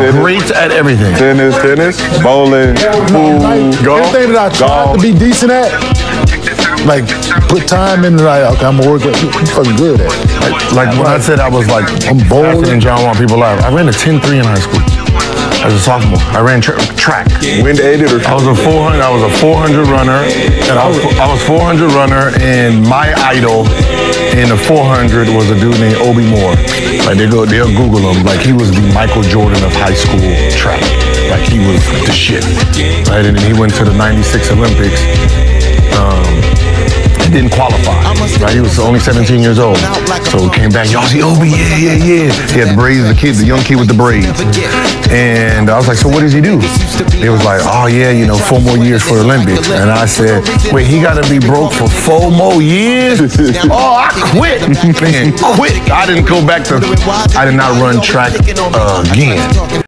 Tennis. great at everything. Tennis, tennis, bowling, pool, golf. Everything that I tried golf. to be decent at, like put time in, like okay, I'm gonna work. At, I'm fucking good at. it. Like when I said I was like I'm bowling. faster than John Wall, people laugh. I ran a 10-3 in high school as a sophomore. I ran tra- track. Wind aided or I was a 400. I was a 400 runner, and I was I was 400 runner, and my idol in the 400 was a dude named Obea Moore. Like they go, they'll Google him. Like he was the Michael Jordan of high school track. Like he was the shit. Right, and then he went to the '96 Olympics. Um, he didn't qualify. Right, he was only 17 years old. So he came back. Y'all see Obea? Yeah, yeah, yeah. He had the braids. The kid, the young kid with the braids. And I was like, so what does he do? He was like, oh yeah, you know, four more years for the Olympics. And I said, wait, he got to be broke for four more years? oh, I quit. Man, quit. I didn't go back to. I did not run track uh, again.